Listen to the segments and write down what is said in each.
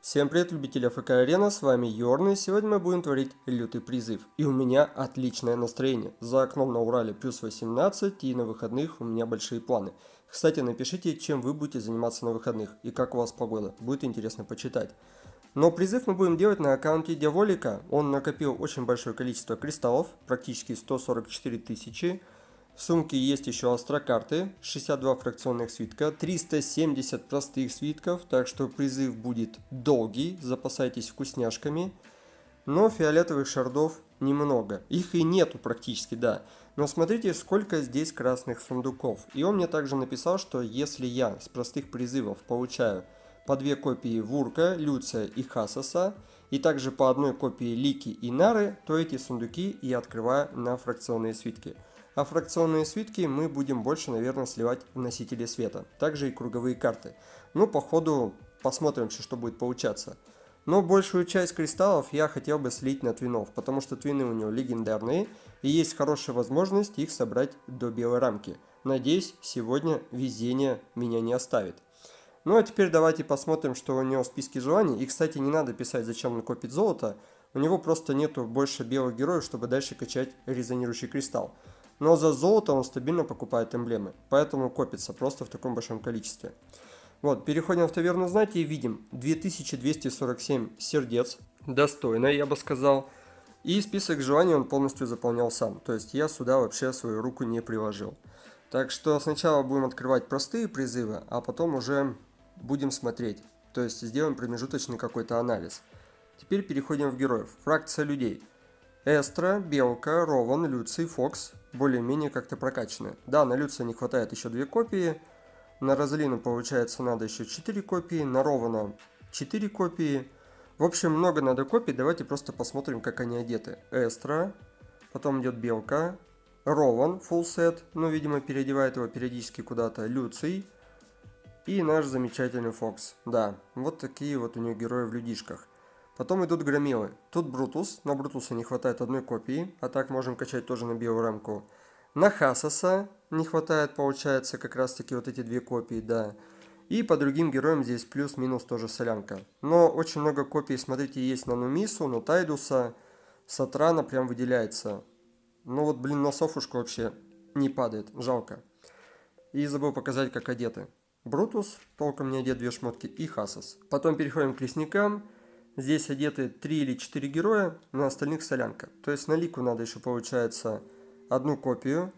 Всем привет, любители АФК Арена, с вами Йорн, и сегодня мы будем творить лютый призыв. И у меня отличное настроение. За окном на Урале плюс 18, и на выходных у меня большие планы. Кстати, напишите, чем вы будете заниматься на выходных, и как у вас погода, будет интересно почитать. Но призыв мы будем делать на аккаунте Диаволика, он накопил очень большое количество кристаллов, практически 144 тысячи, в сумке есть еще астрокарты, 62 фракционных свитка, 370 простых свитков, так что призыв будет долгий, запасайтесь вкусняшками. Но фиолетовых шардов немного, их и нету практически, да. Но смотрите, сколько здесь красных сундуков. И он мне также написал, что если я с простых призывов получаю по две копии Вурка, Люция и Хасаса, и также по одной копии Лики и Нары, то эти сундуки я открываю на фракционные свитки. А фракционные свитки мы будем больше, наверное, сливать в носители света. Также и круговые карты. Ну, по ходу посмотрим, что будет получаться. Но большую часть кристаллов я хотел бы слить на твинов, потому что твины у него легендарные, и есть хорошая возможность их собрать до белой рамки. Надеюсь, сегодня везение меня не оставит. Ну а теперь давайте посмотрим, что у него в списке желаний. И, кстати, не надо писать, зачем он копит золото. У него просто нету больше белых героев, чтобы дальше качать резонирующий кристалл. Но за золото он стабильно покупает эмблемы, поэтому копится просто в таком большом количестве. Вот, переходим в таверну знати и видим 2247 сердец, достойно, я бы сказал. И список желаний он полностью заполнял сам, то есть я сюда вообще свою руку не приложил. Так что сначала будем открывать простые призывы, а потом уже будем смотреть. То есть сделаем промежуточный какой-то анализ. Теперь переходим в героев. Фракция людей. Эстра, Белка, Рован, Люций, Фокс, более-менее как-то прокачаны. Да, на Люция не хватает еще две копии, на Розалину, получается, надо еще 4 копии, на Рована 4 копии. В общем, много надо копий, давайте просто посмотрим, как они одеты. Эстра, потом идет Белка, Рован, full set, ну, видимо, переодевает его периодически куда-то, Люций, и наш замечательный Фокс. Да, вот такие вот у него герои в людишках. Потом идут громилы. Тут Брутус, на Брутуса не хватает одной копии, а так можем качать тоже на белую рамку. На Хасаса не хватает, получается, как раз таки вот эти две копии, да. И по другим героям здесь плюс-минус тоже солянка. Но очень много копий, смотрите, есть на Нумису, на Тайдуса, Сатрана прям выделяется. Ну вот, блин, на Софушку вообще не падает, жалко. И забыл показать, как одеты. Брутус, толком не одет две шмотки, и Хасас. Потом переходим к лесникам. Здесь одеты 3 или 4 героя, на остальных солянка. То есть на Лику надо еще, получается, одну копию.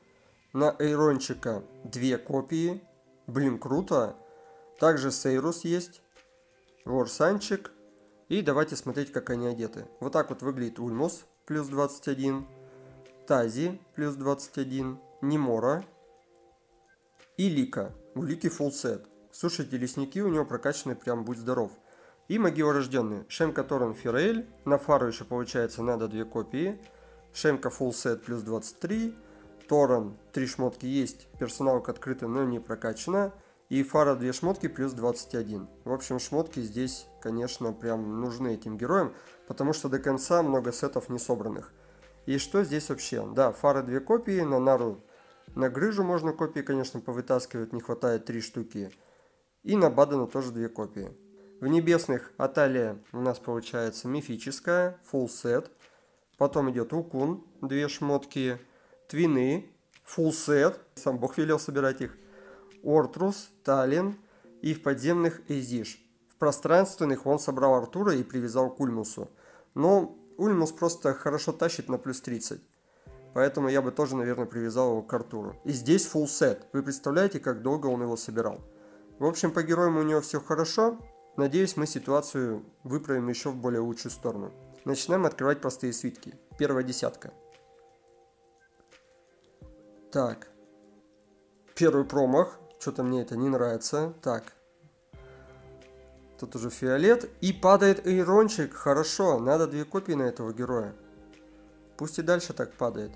На Эйрончика две копии. Блин, круто. Также Сейрус есть. Ворсанчик. И давайте смотреть, как они одеты. Вот так вот выглядит Ульмус, плюс 21. Тази, плюс 21. Немора. И Лика. У Лики full set. Слушайте, лесники у него прокачаны прям будь здоров. И могилорожденные. Шемка Торрен Фирель. На фару еще получается надо две копии. Шемка Full Set плюс 23. Торрен три шмотки есть. Персоналка открыта, но не прокачана. И фара две шмотки плюс 21. В общем, шмотки здесь, конечно, прям нужны этим героям. Потому что до конца много сетов не собранных. И что здесь вообще? Да, фара две копии. На Нару на грыжу можно копии, конечно, повытаскивать. Не хватает три штуки. И на Бадена тоже две копии. В небесных Аталия у нас получается мифическая, full set. Потом идет Укун, две шмотки. Твины, full set. Сам Бог велел собирать их. Ортрус, Талин и в подземных Эзиш. В пространственных он собрал Артура и привязал к Ульмусу. Но Ульмус просто хорошо тащит на плюс 30. Поэтому я бы тоже, наверное, привязал его к Артуру. И здесь full set. Вы представляете, как долго он его собирал? В общем, по героям у него все хорошо. Надеюсь, мы ситуацию выправим еще в более лучшую сторону. Начинаем открывать простые свитки. Первая десятка. Так. Первый промах. Что-то мне это не нравится. Так. Тут уже фиолет. И падает эйрончик. Хорошо. Надо две копии на этого героя. Пусть и дальше так падает.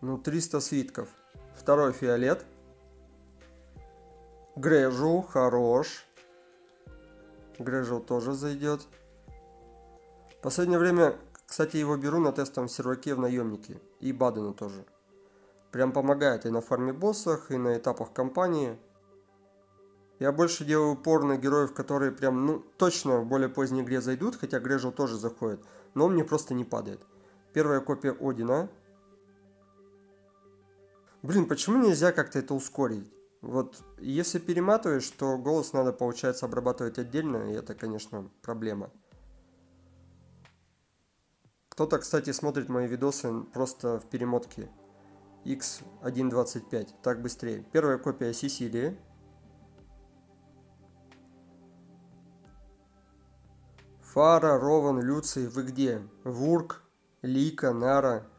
Ну, 300 свитков. Второй фиолет. Грежу. Хорош. Грэжел тоже зайдет. Последнее время, кстати, его беру на тестовом серваке в наемнике. И Бадена тоже. Прям помогает и на фарме боссах, и на этапах кампании. Я больше делаю упор на героев, которые прям, ну, точно в более поздней игре зайдут, хотя Грежел тоже заходит, но он мне просто не падает. Первая копия Одина. Блин, почему нельзя как-то это ускорить? Вот, если перематываешь, то голос надо, получается, обрабатывать отдельно, и это, конечно, проблема. Кто-то, кстати, смотрит мои видосы просто в перемотке x1.25, так быстрее. Первая копия Сесилии. Фара, Рован, Люций, вы где? Вурк, Лика, Нара.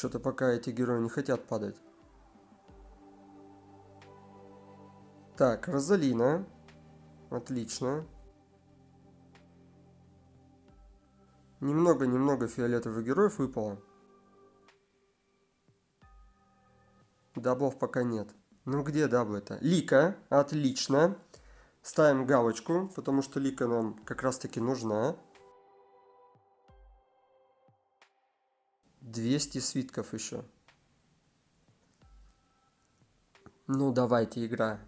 Что-то пока эти герои не хотят падать. Так, Розалина. Отлично. Немного-немного фиолетовых героев выпало. Даблов пока нет. Ну где даблы-то? Лика, отлично. Ставим галочку, потому что Лика нам как раз таки нужна. 200 свитков еще. Ну давайте, игра.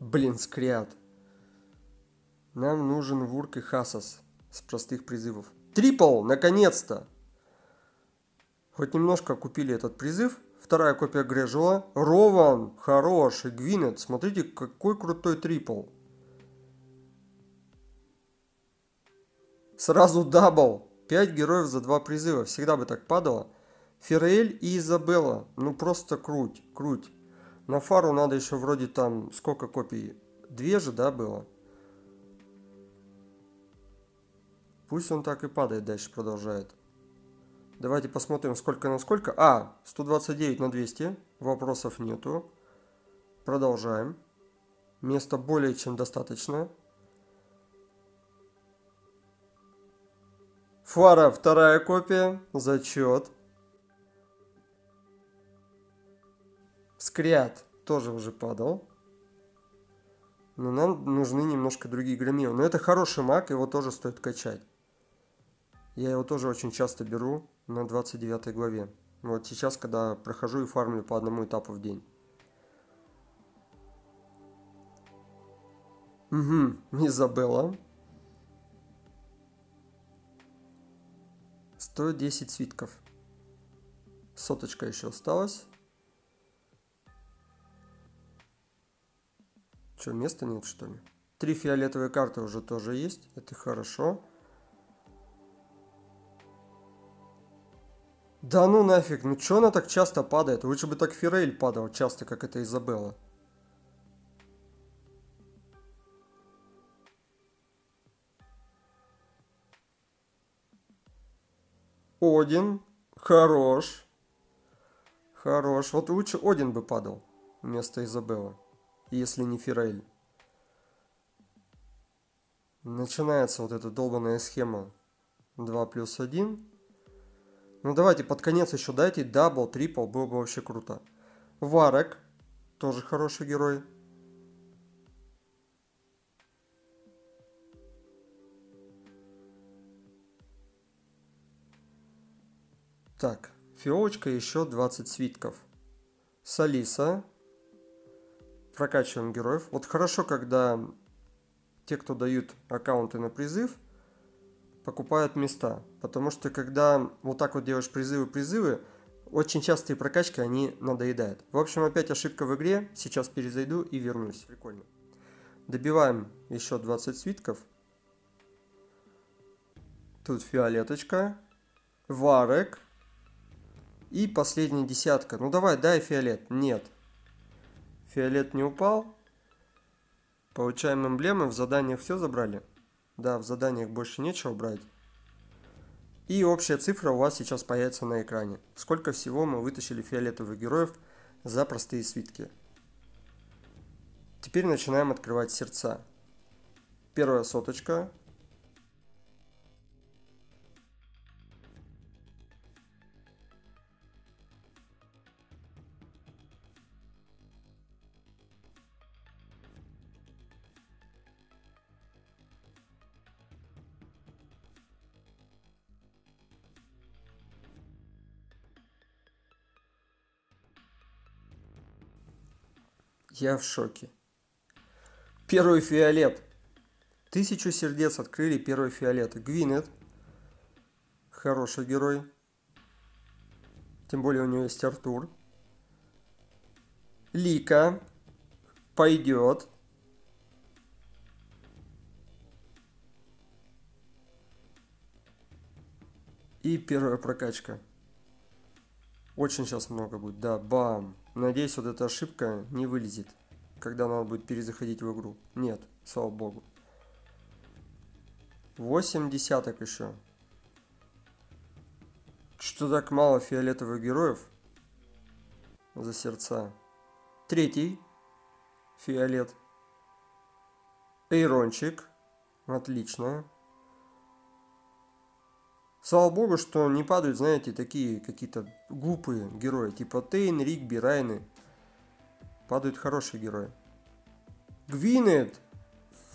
Блин, скрят. Нам нужен Вурк и Хасас с простых призывов. Трипл, наконец-то! Хоть немножко купили этот призыв. Вторая копия Грежела. Рован, хороший, Гвинет. Смотрите, какой крутой трипл. Сразу double. 5 героев за 2 призыва. Всегда бы так падало. Ферель и Изабелла. Ну просто круть, круть. На фару надо еще вроде там сколько копий? Две же, да, было? Пусть он так и падает, дальше продолжает. Давайте посмотрим, сколько на сколько. А, 129 на 200. Вопросов нету. Продолжаем. Места более чем достаточно. Фара, вторая копия. Зачет. Скрят тоже уже падал. Но нам нужны немножко другие громилы. Но это хороший маг, его тоже стоит качать. Я его тоже очень часто беру на 29 главе. Вот сейчас, когда прохожу и фармлю по одному этапу в день. Угу, Изабелла. 110 свитков. Соточка еще осталась. Что, места нет, что ли? Три фиолетовые карты уже тоже есть. Это хорошо. Да ну нафиг, ну чё она так часто падает? Лучше бы так Фирель падал часто, как это Изабелла. Один. Хорош. Хорош. Вот лучше Один бы падал вместо Изабелла. Если не Фирель. Начинается вот эта долбанная схема 2 плюс 1. Ну давайте под конец еще дайте double, triple, было бы вообще круто. Варек, тоже хороший герой. Так, фиолочка еще 20 свитков. Салиса. Прокачиваем героев. Вот хорошо, когда те, кто дают аккаунты на призыв, покупают места. Потому что когда вот так вот делаешь призывы-призывы, очень частые прокачки, они надоедают. В общем, опять ошибка в игре. Сейчас перезайду и вернусь. Прикольно. Добиваем еще 20 свитков. Тут фиолеточка. Варек. И последняя десятка. Ну давай, дай фиолет. Нет. Фиолет не упал. Получаем эмблемы. В заданиях все забрали. Да, в заданиях больше нечего брать. И общая цифра у вас сейчас появится на экране. Сколько всего мы вытащили фиолетовых героев за простые свитки. Теперь начинаем открывать сердца. Первая соточка. Я в шоке. Первый фиолет. Тысячу сердец открыли первый фиолет. Гвинет. Хороший герой. Тем более у него есть Артур. Лика. Пойдет. И первая прокачка. Очень сейчас много будет. Да, бам. Надеюсь, вот эта ошибка не вылезет, когда надо будет перезаходить в игру. Нет, слава богу. 8 десяток еще. Что так мало фиолетовых героев за сердца? Третий фиолет. Эйрончик. Отлично. Слава богу, что не падают, знаете, такие какие-то глупые герои, типа Тейн, Ригби, Райны. Падают хорошие герои. Гвинет!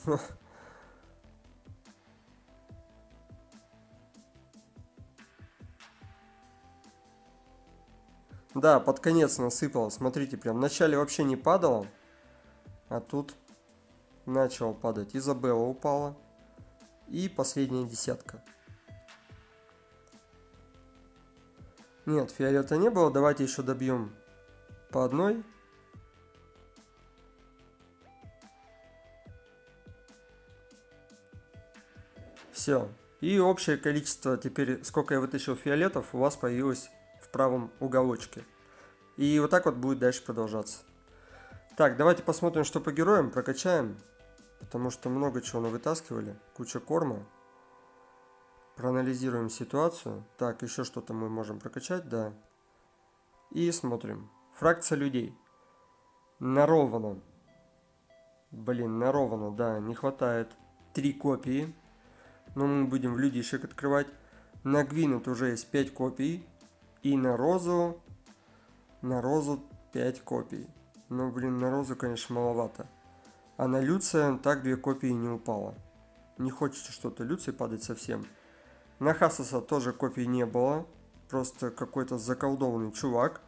Да, под конец насыпало. Смотрите, прям в начале вообще не падало. А тут начал падать. Изабелла упала. И последняя десятка. Нет, фиолета не было. Давайте еще добьем по одной. Все. И общее количество, теперь сколько я вытащил фиолетов, у вас появилось в правом уголочке. И вот так вот будет дальше продолжаться. Так, давайте посмотрим, что по героям прокачаем. Потому что много чего мы вытаскивали. Куча корма. Проанализируем ситуацию. Так, еще что-то мы можем прокачать, да. И смотрим. Фракция людей. Наровано. Блин, наровано, да, не хватает. Три копии. Но мы будем в людишек открывать. На Гвинет уже есть 5 копий. И на Розу... На Розу 5 копий. Ну, блин, на Розу, конечно, маловато. А на Люция так две копии не упало. Не хочется что-то Люции падать совсем. На Хасаса тоже копий не было. Просто какой-то заколдованный чувак.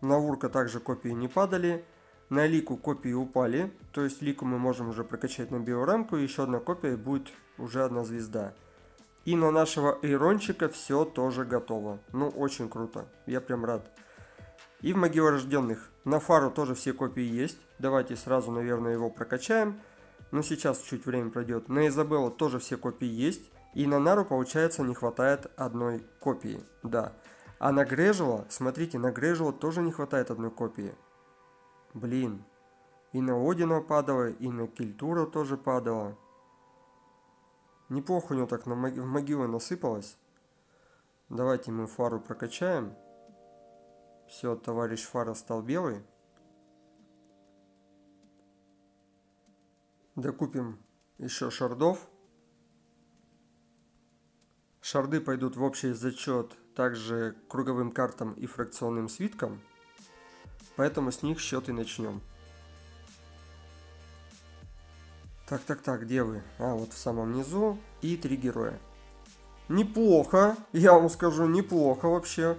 На Урка также копии не падали. На Лику копии упали. То есть Лику мы можем уже прокачать на биорамку. И еще одна копия будет уже одна звезда. И на нашего Эйрончика все тоже готово. Ну, очень круто. Я прям рад. И в Могилорожденных на Фару тоже все копии есть. Давайте сразу, наверное, его прокачаем. Но сейчас чуть время пройдет. На Изабеллу тоже все копии есть. И на Нару, получается, не хватает одной копии. Да. А на Грежела, смотрите, на Грежела тоже не хватает одной копии. Блин. И на Одина падало, и на Кильтура тоже падало. Неплохо у него так на мог... в могилы насыпалось. Давайте мы фару прокачаем. Все, товарищ фара стал белый. Докупим еще шардов. Шарды пойдут в общий зачет также круговым картам и фракционным свиткам, поэтому с них счет и начнем. Так, так, так, где вы? А, вот в самом низу. И три героя. Неплохо, я вам скажу, неплохо вообще.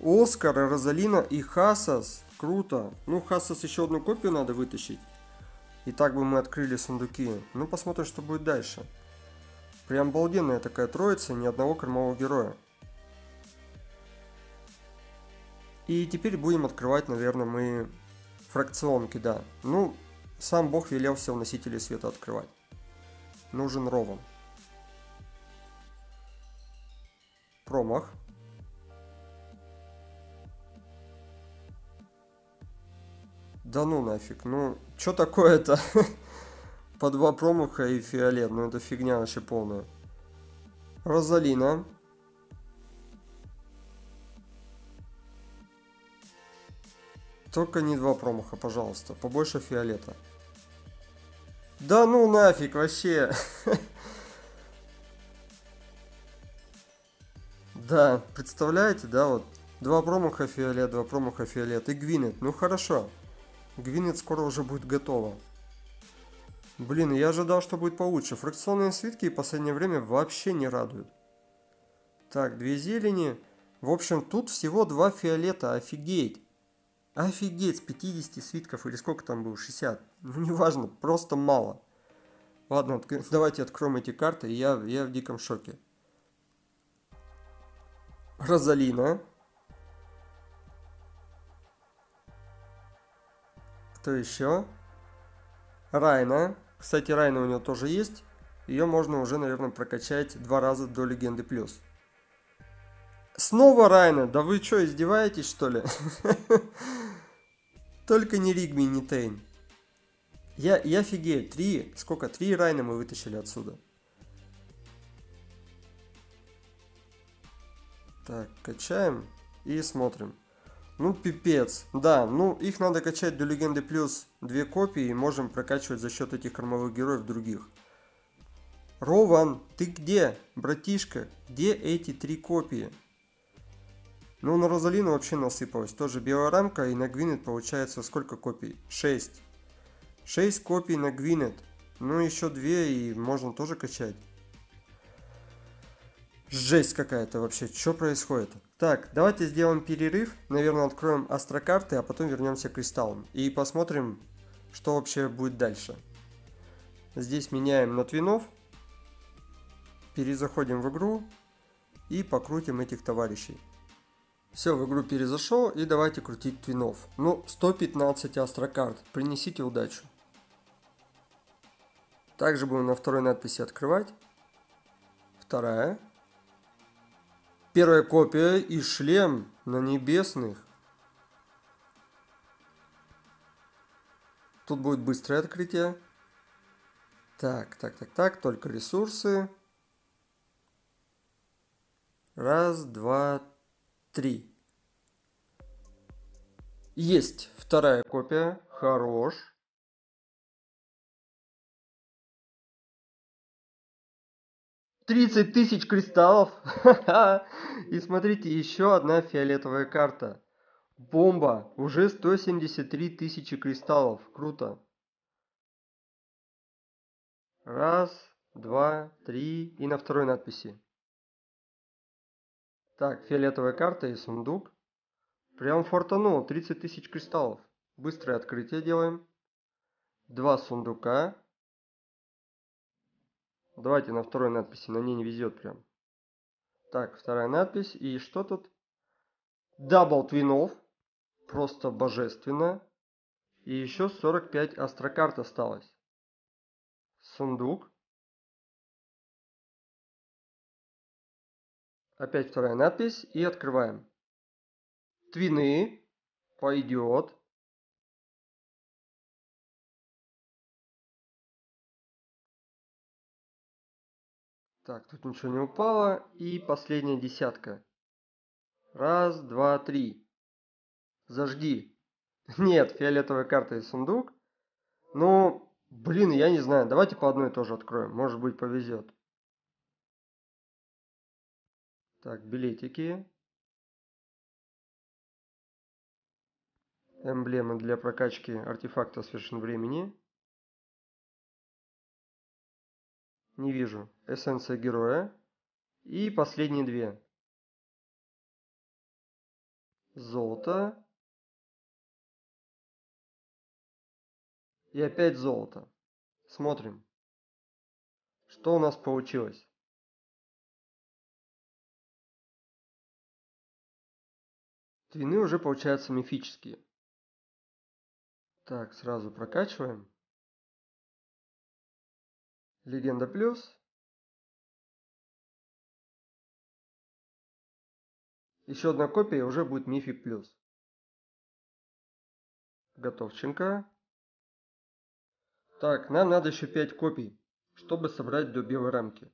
Оскар, Розалина и Хасас. Круто. Ну, Хасас еще одну копию надо вытащить. И так бы мы открыли сундуки. Ну, посмотрим, что будет дальше. Прям обалденная такая троица, ни одного кормового героя. И теперь будем открывать, наверное, мы фракционки, да. Ну, сам бог велел все носители света открывать. Нужен ровом. Промах. Да ну нафиг, ну, что такое-то? По два промаха и фиолет. Ну это фигня вообще полная. Розалина. Только не два промаха, пожалуйста. Побольше фиолета. Да ну нафиг вообще. Да, представляете, да, вот. Два промаха фиолет, два промаха фиолет и Гвинет. Ну хорошо. Гвинет скоро уже будет готово. Блин, я ожидал, что будет получше. Фракционные свитки в последнее время вообще не радуют. Так, две зелени. В общем, тут всего два фиолета, офигеть. Офигеть, с 50 свитков или сколько там было, 60. Ну, неважно, просто мало. Ладно, от... давайте откроем эти карты, я, я в диком шоке. Розалина. Кто еще? Райна. Кстати, Райна у него тоже есть. Ее можно уже, наверное, прокачать два раза до Легенды Плюс. Снова Райна? Да вы что, издеваетесь, что ли? Только не Ригми, не Тейн. Я, я офигею. Три, сколько? Три Райна мы вытащили отсюда. Так, качаем и смотрим. Ну, пипец. Да, ну, их надо качать до Легенды Плюс две копии, и можем прокачивать за счет этих кормовых героев других. Рован, ты где, братишка? Где эти три копии? Ну, на Розалину вообще насыпалось. Тоже белая рамка, и на Гвинет получается сколько копий? 6. 6 копий на Гвинет. Ну, еще две, и можно тоже качать. Жесть какая-то вообще. Что происходит? Так, давайте сделаем перерыв. Наверное, откроем астрокарты, а потом вернемся к кристаллам. И посмотрим, что вообще будет дальше. Здесь меняем на твинов. Перезаходим в игру. И покрутим этих товарищей. Все, в игру перезашел. И давайте крутить твинов. Ну, 115 астрокарт. Принесите удачу. Также будем на второй надписи открывать. Вторая. Первая копия и шлем на небесных. Тут будет быстрое открытие. Так, так, так, так, только ресурсы. Раз, два, три. Есть вторая копия. Хорош. 30 тысяч кристаллов. И смотрите, еще одна фиолетовая карта. Бомба. Уже 173 тысячи кристаллов. Круто. Раз, два, три. И на второй надписи. Так, фиолетовая карта и сундук. Прям фортанул. 30 тысяч кристаллов. Быстрое открытие делаем. Два сундука. Давайте на второй надписи, на ней не везет прям. Так, вторая надпись. И что тут? Дабл твинов. Просто божественно. И еще 45 астрокарт осталось. Сундук. Опять вторая надпись. И открываем. Твины. Пойдет. Так, тут ничего не упало. И последняя десятка. Раз, два, три. Зажги. Нет, фиолетовая карта и сундук. Ну, блин, я не знаю. Давайте по одной тоже откроем. Может быть, повезет. Так, билетики. Эмблемы для прокачки артефакта свершен времени. Не вижу. Эссенция героя. И последние две. Золото. И опять золото. Смотрим. Что у нас получилось? Твины уже получаются мифические. Так, сразу прокачиваем. Легенда плюс. Еще одна копия уже будет мифик плюс. Готовченко. Так, нам надо еще 5 копий, чтобы собрать до белой рамки.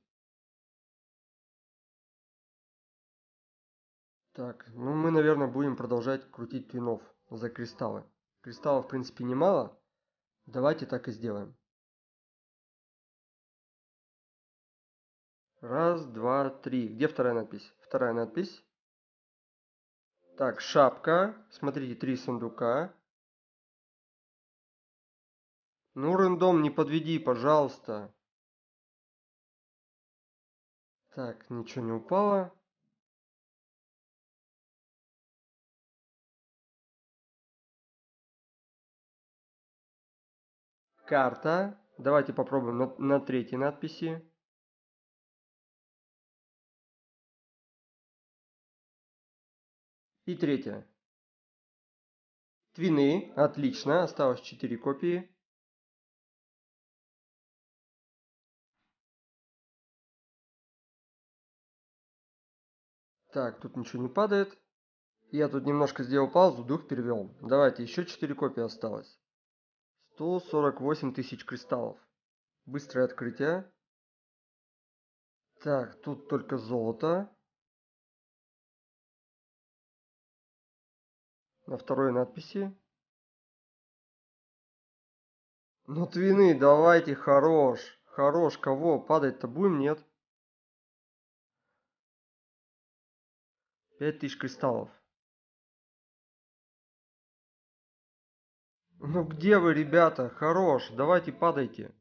Так, ну мы, наверное, будем продолжать крутить твинов за кристаллы. Кристаллов, в принципе, немало. Давайте так и сделаем. Раз, два, три. Где вторая надпись? Вторая надпись. Так, шапка. Смотрите, три сундука. Ну, рандом, не подведи, пожалуйста. Так, ничего не упало. Карта. Давайте попробуем на, на третьей надписи. И третья. Твины. Отлично. Осталось 4 копии. Так, тут ничего не падает. Я тут немножко сделал паузу, дух перевел. Давайте, еще 4 копии осталось. 148 тысяч кристаллов. Быстрое открытие. Так, тут только золото. На второй надписи. Ну, твины, давайте, хорош. Хорош, кого? Падать-то будем, нет? 5000 кристаллов. Ну где вы, ребята? Хорош. Давайте падайте.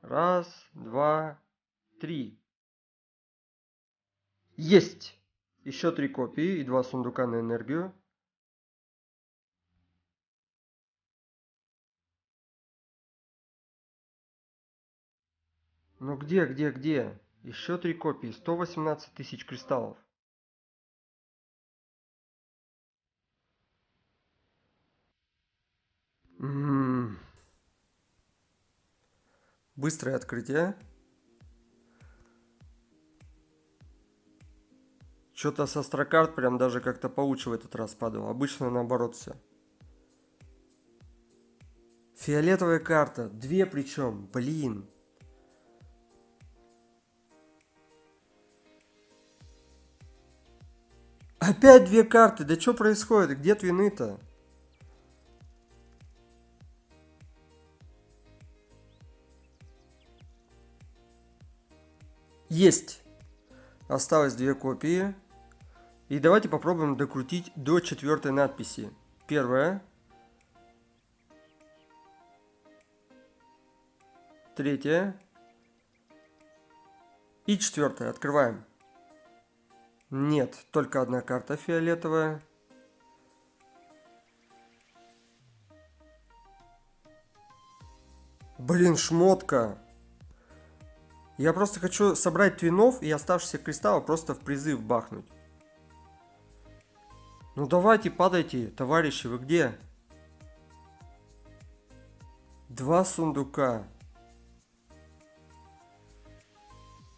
Раз, два, три. Есть! Еще три копии и два сундука на энергию. Ну где, где, где? Еще три копии. 118 тысяч кристаллов. М-м. Быстрое открытие. Что-то со строкарт прям даже как-то получше в этот раз падало. Обычно наоборот все. Фиолетовая карта. Две причем. Блин. Опять две карты. Да что происходит? Где твины-то? Есть. Осталось две копии. И давайте попробуем докрутить до четвертой надписи. Первая. Третья. И четвертая. Открываем. Нет, только одна карта фиолетовая. Блин, шмотка. Я просто хочу собрать твинов и оставшиеся кристаллы просто в призыв бахнуть. Ну давайте, падайте, товарищи, вы где? Два сундука.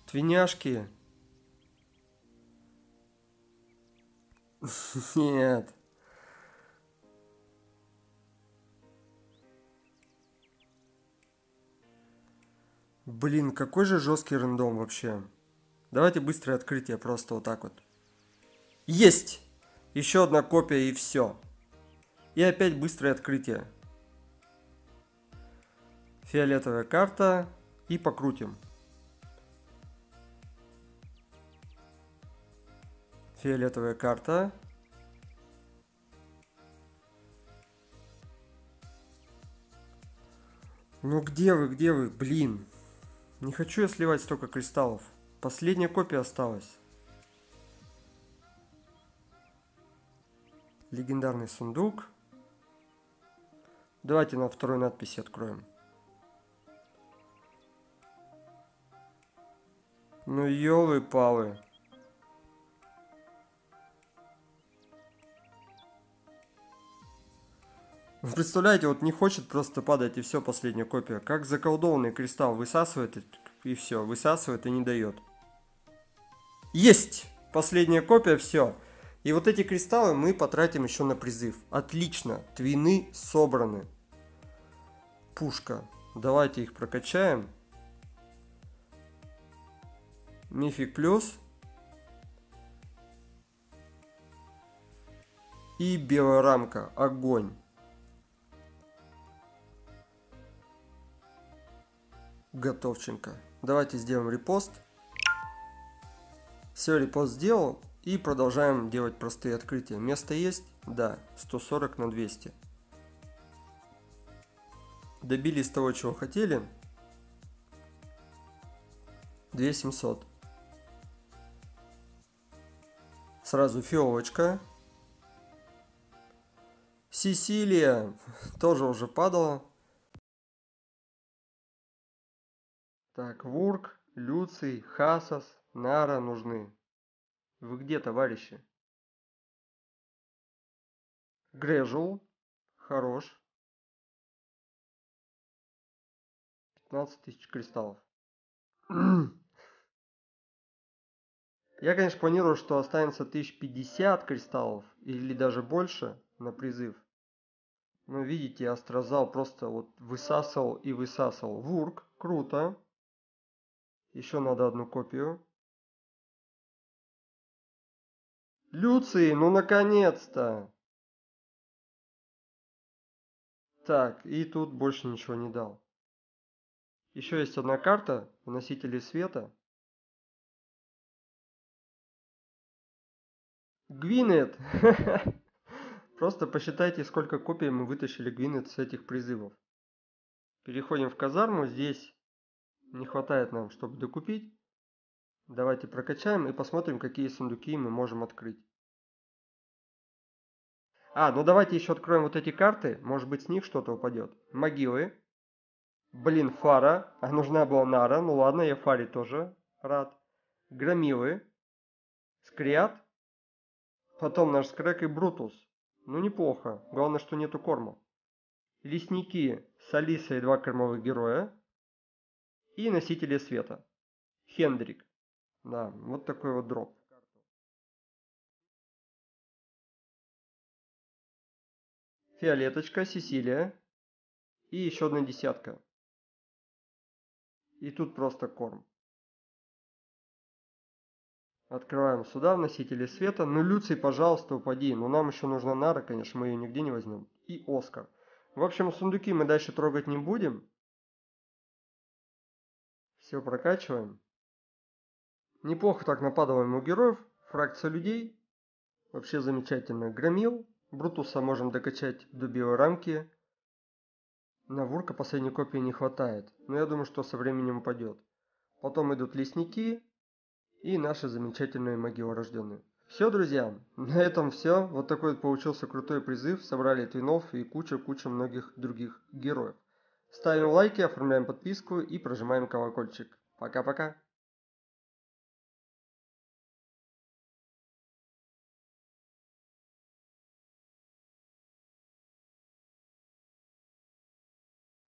Твиняшки. Нет. Блин, какой же жесткий рандом вообще. Давайте быстрое открытие, просто вот так вот. Есть! Еще одна копия и все. И опять быстрое открытие. Фиолетовая карта. И покрутим. Фиолетовая карта. Ну где вы, где вы, блин. Не хочу я сливать столько кристаллов. Последняя копия осталась. Легендарный сундук. Давайте на второй надписи откроем. Ну елы-палы. Представляете, вот не хочет просто падать и все, последняя копия. Как заколдованный кристалл высасывает и все, высасывает и не дает. Есть! Последняя копия, все. И вот эти кристаллы мы потратим еще на призыв. Отлично, твины собраны. Пушка. Давайте их прокачаем. Мифик плюс. И белая рамка. Огонь. Готовченко. Давайте сделаем репост. Все, репост сделал. И продолжаем делать простые открытия. Место есть? Да, 140 на 200. Добились того, чего хотели. 2700. Сразу фиолочка. Сесилия тоже уже падала. Так, Вурк, Люций, Хасас, Нара нужны. Вы где, товарищи? Грежул. Хорош. 15 тысяч кристаллов. Я, конечно, планирую, что останется 1050 кристаллов или даже больше на призыв. Но видите, астрозал просто вот высасывал и высасывал. Вурк, круто. Еще надо одну копию. Люций, ну наконец-то! Так, и тут больше ничего не дал. Еще есть одна карта, носители света. Гвинет! Просто посчитайте, сколько копий мы вытащили Гвинет с этих призывов. Переходим в казарму. Здесь не хватает нам, чтобы докупить. Давайте прокачаем и посмотрим, какие сундуки мы можем открыть. А, ну давайте еще откроем вот эти карты. Может быть с них что-то упадет. Могилы. Блин, Фара. А нужна была Нара. Ну ладно, я Фаре тоже рад. Громилы. Скриат. Потом наш Скрэк и Брутус. Ну неплохо. Главное, что нету корма. Лесники с Алисой и два кормовых героя. И носители света. Хендрик. Да, вот такой вот дроп. Фиолеточка, Сесилия. И еще одна десятка. И тут просто корм. Открываем сюда, носители света. Ну, Люций, пожалуйста, упади. Но нам еще нужна Нара, конечно, мы ее нигде не возьмем. И Оскар. В общем, сундуки мы дальше трогать не будем. Все прокачиваем. Неплохо так нападываем у героев. Фракция людей. Вообще замечательно. Громил. Брутуса можем докачать до белой рамки. На Вурка последней копии не хватает. Но я думаю, что со временем упадет. Потом идут лесники и наши замечательные магиорожденные. Все, друзья, на этом все. Вот такой вот получился крутой призыв. Собрали твинов и куча-куча многих других героев. Ставим лайки, оформляем подписку и прожимаем колокольчик. Пока-пока.